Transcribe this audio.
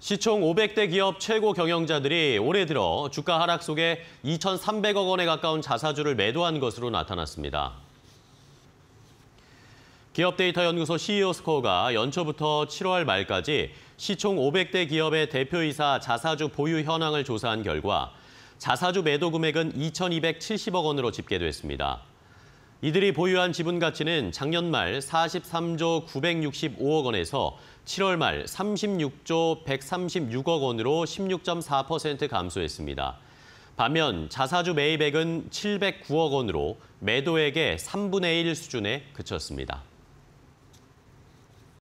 시총 500대 기업 최고 경영자들이 올해 들어 주가 하락 속에 2,300억 원에 가까운 자사주를 매도한 것으로 나타났습니다. 기업데이터연구소 CEO 스코어가 연초부터 7월 말까지 시총 500대 기업의 대표이사 자사주 보유 현황을 조사한 결과 자사주 매도 금액은 2,270억 원으로 집계됐습니다. 이들이 보유한 지분 가치는 작년 말 43조 965억 원에서 7월 말 36조 136억 원으로 16.4% 감소했습니다. 반면 자사주 매입액은 709억 원으로 매도액의 3분의 1 수준에 그쳤습니다.